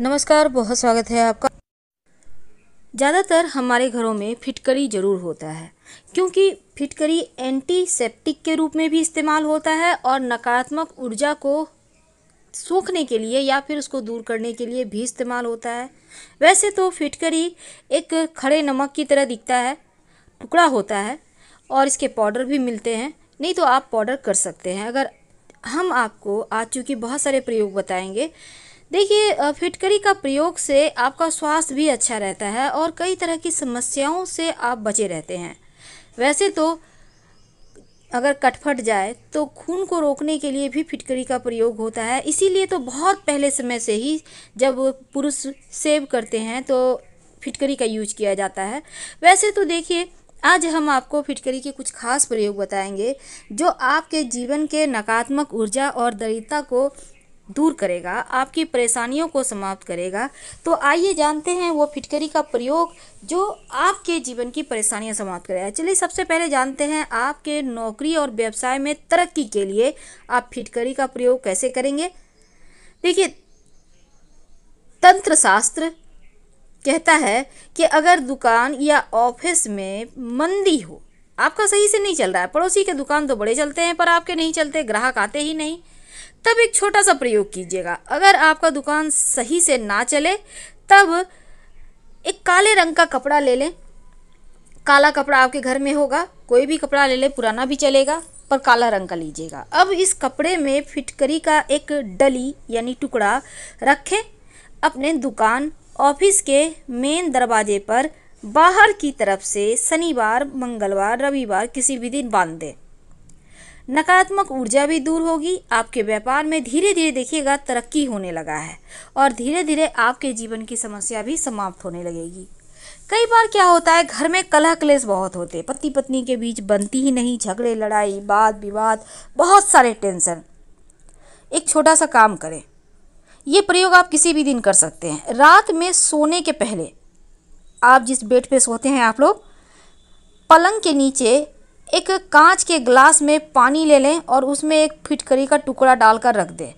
नमस्कार, बहुत स्वागत है आपका। ज़्यादातर हमारे घरों में फिटकरी ज़रूर होता है, क्योंकि फिटकरी एंटीसेप्टिक के रूप में भी इस्तेमाल होता है और नकारात्मक ऊर्जा को सूखने के लिए या फिर उसको दूर करने के लिए भी इस्तेमाल होता है। वैसे तो फिटकरी एक खड़े नमक की तरह दिखता है, टुकड़ा होता है और इसके पाउडर भी मिलते हैं। नहीं तो आप पाउडर कर सकते हैं। अगर हम आपको आज चूँकि बहुत सारे प्रयोग बताएँगे देखिए फिटकरी का प्रयोग से आपका स्वास्थ्य भी अच्छा रहता है और कई तरह की समस्याओं से आप बचे रहते हैं। वैसे तो अगर कटफट जाए तो खून को रोकने के लिए भी फिटकरी का प्रयोग होता है। इसीलिए तो बहुत पहले समय से ही जब पुरुष सेव करते हैं तो फिटकरी का यूज़ किया जाता है। वैसे तो देखिए, आज हम आपको फिटकरी के कुछ खास प्रयोग बताएँगे, जो आपके जीवन के नकारात्मक ऊर्जा और दरिद्रता को दूर करेगा, आपकी परेशानियों को समाप्त करेगा। तो आइए जानते हैं वो फिटकरी का प्रयोग जो आपके जीवन की परेशानियाँ समाप्त करेगा। चलिए सबसे पहले जानते हैं आपके नौकरी और व्यवसाय में तरक्की के लिए आप फिटकरी का प्रयोग कैसे करेंगे। देखिए तंत्र शास्त्र कहता है कि अगर दुकान या ऑफ़िस में मंदी हो, आपका सही से नहीं चल रहा है। पड़ोसी के दुकान तो बड़े चलते हैं, पर आपके नहीं चलते, ग्राहक आते ही नहीं। तब एक छोटा सा प्रयोग कीजिएगा। अगर आपका दुकान सही से ना चले, तब एक काले रंग का कपड़ा ले लें। काला कपड़ा आपके घर में होगा, कोई भी कपड़ा ले लें, पुराना भी चलेगा, पर काला रंग का लीजिएगा। अब इस कपड़े में फिटकरी का एक डली यानी टुकड़ा रखें। अपने दुकान, ऑफ़िस के मेन दरवाजे पर बाहर की तरफ़ से शनिवार, मंगलवार, रविवार किसी भी दिन बाँध दें। नकारात्मक ऊर्जा भी दूर होगी, आपके व्यापार में धीरे धीरे देखिएगा, तरक्की होने लगा है और धीरे धीरे आपके जीवन की समस्या भी समाप्त होने लगेगी। कई बार क्या होता है, घर में कलह क्लेश बहुत होते हैं पति पत्नी के बीच बनती ही नहीं, झगड़े, लड़ाई, वाद, विवाद, बहुत सारे टेंशन। एक छोटा सा काम करें। ये प्रयोग आप किसी भी दिन कर सकते हैं। रात में सोने के पहले आप जिस बेड पे सोते हैं आप लोग, पलंग के नीचे एक कांच के ग्लास में पानी ले लें और उसमें एक फिटकरी का टुकड़ा डालकर रख दें।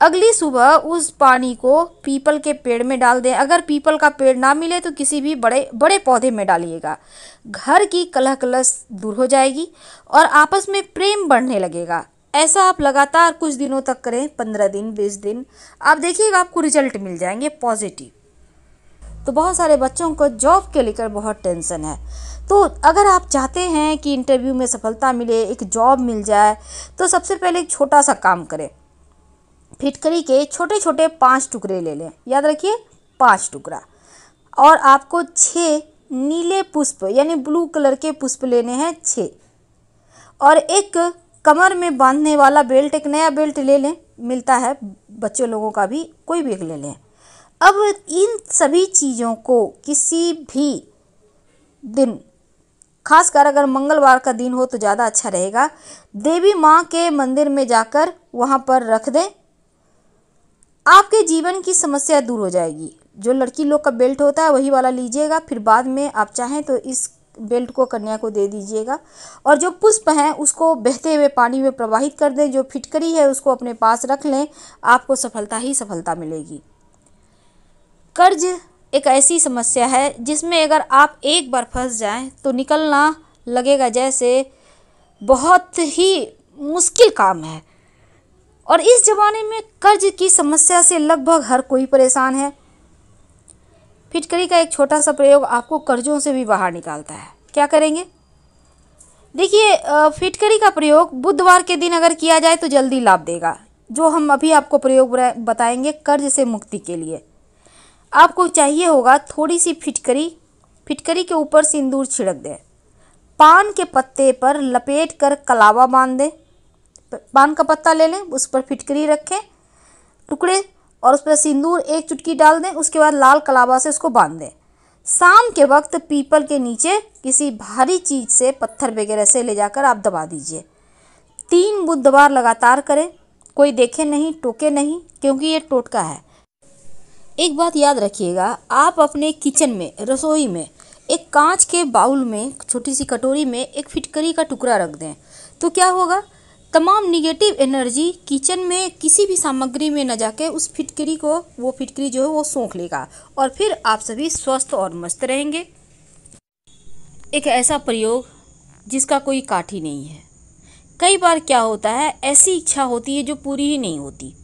अगली सुबह उस पानी को पीपल के पेड़ में डाल दें। अगर पीपल का पेड़ ना मिले तो किसी भी बड़े बड़े पौधे में डालिएगा। घर की कलह कलश दूर हो जाएगी और आपस में प्रेम बढ़ने लगेगा। ऐसा आप लगातार कुछ दिनों तक करें, पंद्रह दिन, बीस दिन। आप देखिएगा आपको रिज़ल्ट मिल जाएँगे पॉजिटिव। तो बहुत सारे बच्चों को जॉब के लेकर बहुत टेंशन है। तो अगर आप चाहते हैं कि इंटरव्यू में सफलता मिले, एक जॉब मिल जाए तो सबसे पहले एक छोटा सा काम करें। फिटकरी के छोटे छोटे पाँच टुकड़े ले लें। याद रखिए, पाँच टुकड़ा। और आपको छः नीले पुष्प, यानी ब्लू कलर के पुष्प लेने हैं छः और एक कमर में बांधने वाला बेल्ट एक नया बेल्ट ले लें। मिलता है, बच्चों लोगों का भी, कोई भी एक ले लें। अब इन सभी चीज़ों को किसी भी दिन, खासकर अगर मंगलवार का दिन हो तो ज़्यादा अच्छा रहेगा। देवी माँ के मंदिर में जाकर वहाँ पर रख दें। आपके जीवन की समस्या दूर हो जाएगी। जो लड़की लोग का बेल्ट होता है वही वाला लीजिएगा, फिर बाद में आप चाहें तो इस बेल्ट को कन्या को दे दीजिएगा। और जो पुष्प हैं उसको बहते हुए, पानी में प्रवाहित कर दें, जो फिटकरी है उसको अपने पास रख लें, आपको सफलता ही सफलता मिलेगी। कर्ज एक ऐसी समस्या है जिसमें अगर आप एक बार फंस जाएँ तो निकलना लगेगा जैसे बहुत ही मुश्किल काम है। और इस ज़माने में कर्ज की समस्या से लगभग हर कोई परेशान है। फिटकरी का एक छोटा सा प्रयोग आपको कर्जों से भी बाहर निकालता है। क्या करेंगे? देखिए फिटकरी का प्रयोग बुधवार के दिन अगर किया जाए तो जल्दी लाभ देगा। जो हम अभी आपको प्रयोग बताएँगे कर्ज से मुक्ति के लिए। आपको चाहिए होगा थोड़ी सी फिटकरी फिटकरी के ऊपर सिंदूर छिड़क दें। पान के पत्ते पर लपेट कर कलावा बाँध दें। पान का पत्ता ले लें, उस पर फिटकरी रखें, टुकड़े, और उस पर सिंदूर एक चुटकी डाल दें, उसके बाद लाल कलावा से उसको बाँध दें। शाम के वक्त पीपल के नीचे किसी भारी चीज़ से पत्थर वगैरह से ले जाकर आप दबा दीजिए। तीन बुधवार लगातार करें, कोई देखे नहीं, टोके नहीं, क्योंकि ये टोटका है। एक बात याद रखिएगा, आप अपने किचन में, रसोई में, एक कांच के बाउल में, छोटी सी कटोरी में एक फिटकरी का टुकड़ा रख दें तो क्या होगा? तमाम निगेटिव एनर्जी किचन में किसी भी सामग्री में न जाके उस फिटकरी को, वो फिटकरी जो है वो सोख लेगा और फिर आप सभी स्वस्थ और मस्त रहेंगे। एक ऐसा प्रयोग जिसका कोई काठी नहीं है। कई बार क्या होता है, ऐसी इच्छा होती है जो पूरी ही नहीं होती।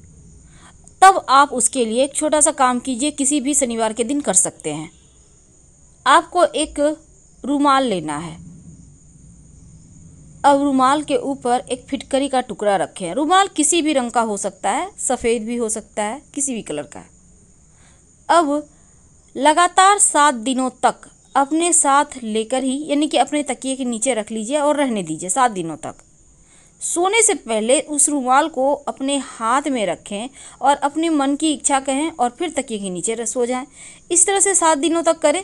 तब आप उसके लिए एक छोटा सा काम कीजिए, किसी भी शनिवार के दिन कर सकते हैं। आपको एक रुमाल लेना है। अब रुमाल के ऊपर एक फिटकरी का टुकड़ा रखें। रुमाल किसी भी रंग का हो सकता है, सफ़ेद भी हो सकता है, किसी भी कलर का अब लगातार सात दिनों तक अपने साथ लेकर ही, यानी कि अपने तकिए के नीचे रख लीजिए और रहने दीजिए सात दिनों तक। सोने से पहले उस रुमाल को अपने हाथ में रखें और अपने मन की इच्छा कहें और फिर तकिए के नीचे सो जाएँ। इस तरह से सात दिनों तक करें।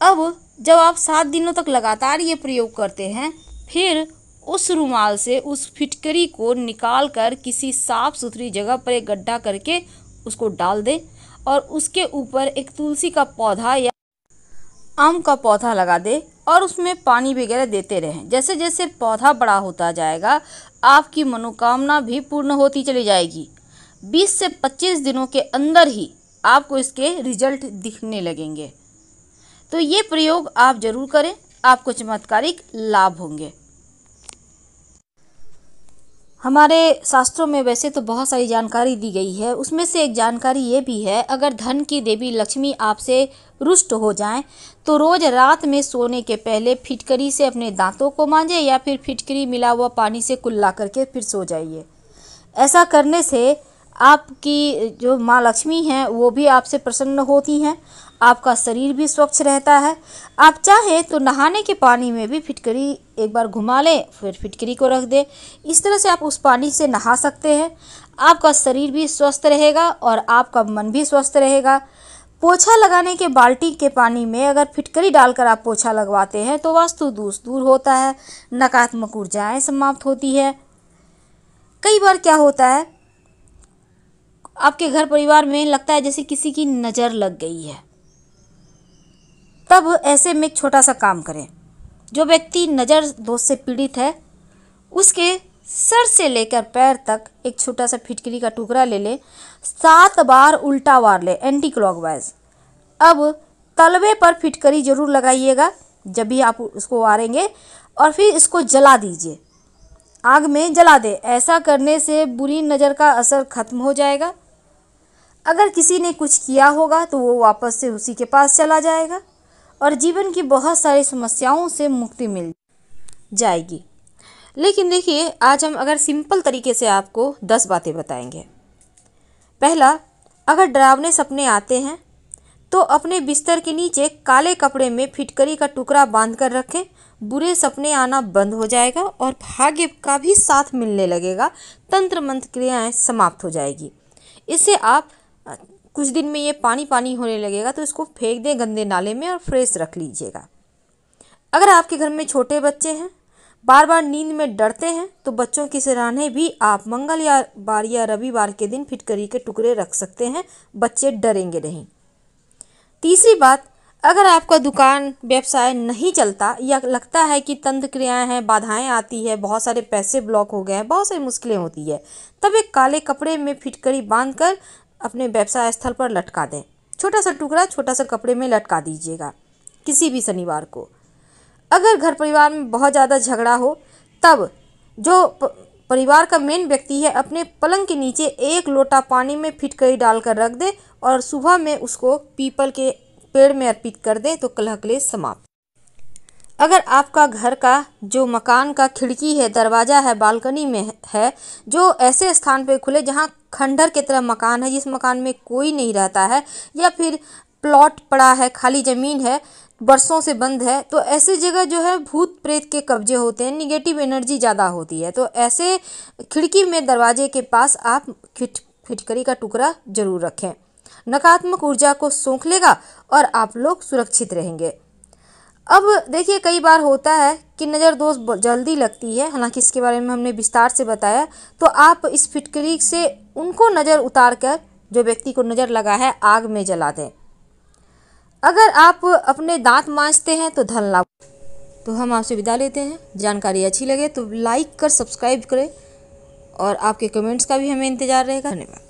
अब जब आप सात दिनों तक लगातार ये प्रयोग करते हैं, फिर उस रुमाल से उस फिटकरी को निकाल कर किसी साफ़ सुथरी जगह पर एक गड्ढा करके उसको डाल दें और उसके ऊपर एक तुलसी का पौधा या आम का पौधा लगा दे। और उसमें पानी वगैरह देते रहें। जैसे जैसे पौधा बड़ा होता जाएगा, आपकी मनोकामना भी पूर्ण होती चली जाएगी। 20 से 25 दिनों के अंदर ही आपको इसके रिज़ल्ट दिखने लगेंगे। तो ये प्रयोग आप ज़रूर करें, आपको चमत्कारिक लाभ होंगे। हमारे शास्त्रों में वैसे तो बहुत सारी जानकारी दी गई है। उसमें से एक जानकारी ये भी है, अगर धन की देवी लक्ष्मी आपसे रुष्ट हो जाएँ तो रोज़ रात में सोने के पहले फिटकरी से अपने दांतों को मांझे या फिर फिटकरी मिला हुआ पानी से कुल्ला करके फिर सो जाइए। ऐसा करने से आपकी जो माँ लक्ष्मी हैं, वो भी आपसे प्रसन्न होती हैं। आपका शरीर भी स्वच्छ रहता है। आप चाहें तो नहाने के पानी में भी फिटकरी एक बार घुमा लें, फिर फिटकरी को रख दें। इस तरह से आप उस पानी से नहा सकते हैं। आपका शरीर भी स्वस्थ रहेगा और आपका मन भी स्वस्थ रहेगा। पोछा लगाने के बाल्टी के पानी में अगर फिटकरी डालकर आप पोछा लगवाते हैं तो वास्तु दोष दूर होता है। नकारात्मक ऊर्जाएँ समाप्त होती है। कई बार क्या होता है, आपके घर परिवार में लगता है जैसे किसी की नज़र लग गई है। तब ऐसे में एक छोटा सा काम करें। जो व्यक्ति नज़र दोष से पीड़ित है, उसके सर से लेकर पैर तक एक छोटा सा फिटकरी का टुकड़ा ले लें, सात बार उल्टा वार लें एंटी क्लॉकवाइज अब तलवे पर फिटकरी ज़रूर लगाइएगा, जब भी आप उसको वारेंगे, और फिर इसको जला दीजिए। आग में जला दे। ऐसा करने से बुरी नज़र का असर खत्म हो जाएगा। अगर किसी ने कुछ किया होगा तो वो वापस से उसी के पास चला जाएगा। और जीवन की बहुत सारी समस्याओं से मुक्ति मिल जाएगी। लेकिन देखिए, आज हम अगर सिंपल तरीके से आपको दस बातें बताएँगे। पहला, अगर डरावने सपने आते हैं तो अपने बिस्तर के नीचे काले कपड़े में फिटकरी का टुकड़ा बाँध कर रखें। बुरे सपने आना बंद हो जाएगा और भाग्य का भी साथ मिलने लगेगा। तंत्र मंत्र क्रियाएँ समाप्त हो जाएगी। इससे आप कुछ दिन में ये पानी पानी होने लगेगा तो इसको फेंक दें गंदे नाले में और फ्रेश रख लीजिएगा। अगर आपके घर में छोटे बच्चे हैं बार बार नींद में डरते हैं तो बच्चों की सराहने भी आप मंगल या बार या रविवार के दिन फिटकरी के टुकड़े रख सकते हैं, बच्चे डरेंगे नहीं। तीसरी बात, अगर आपका दुकान, व्यवसाय नहीं चलता या लगता है कि तंत्र क्रियाएँ हैं, बाधाएँ आती है, बहुत सारे पैसे ब्लॉक हो गए हैं, बहुत सारी मुश्किलें होती है, तब एक काले कपड़े में फिटकरी बाँध कर अपने व्यवसाय स्थल पर लटका दें। छोटा सा टुकड़ा छोटा सा कपड़े में लटका दीजिएगा, किसी भी शनिवार को। अगर घर परिवार में बहुत ज़्यादा झगड़ा हो, तब जो परिवार का मेन व्यक्ति है, अपने पलंग के नीचे एक लोटा पानी में फिटकरी डालकर रख दे और सुबह में उसको पीपल के पेड़ में अर्पित कर दे तो कलह क्लेश समाप्त। अगर आपका घर का, जो मकान का खिड़की है, दरवाज़ा है, बालकनी में है, जो ऐसे स्थान पर खुले जहाँ खंडर की तरह मकान है, जिस मकान में कोई नहीं रहता है, या फिर प्लॉट पड़ा है, खाली ज़मीन है, बरसों से बंद है तो ऐसी जगह जो है, भूत प्रेत के कब्जे होते हैं निगेटिव एनर्जी ज़्यादा होती है। तो ऐसे खिड़की में दरवाजे के पास आप फिट फिटकरी का टुकड़ा ज़रूर रखें। नकारात्मक ऊर्जा को सोख लेगा और आप लोग सुरक्षित रहेंगे। अब देखिए, कई बार होता है कि नज़र दोष जल्दी लगती है। हालाँकि इसके बारे में हमने विस्तार से बताया। तो आप इस फिटकरी से उनको नज़र उतार कर, जो व्यक्ति को नज़र लगा है, आग में जला दें। अगर आप अपने दांत मांजते हैं तो धन लाभ तो हम आपसे विदा लेते हैं। जानकारी अच्छी लगे तो लाइक कर, सब्सक्राइब करें। और आपके कमेंट्स का भी हमें इंतज़ार रहेगा। धन्यवाद।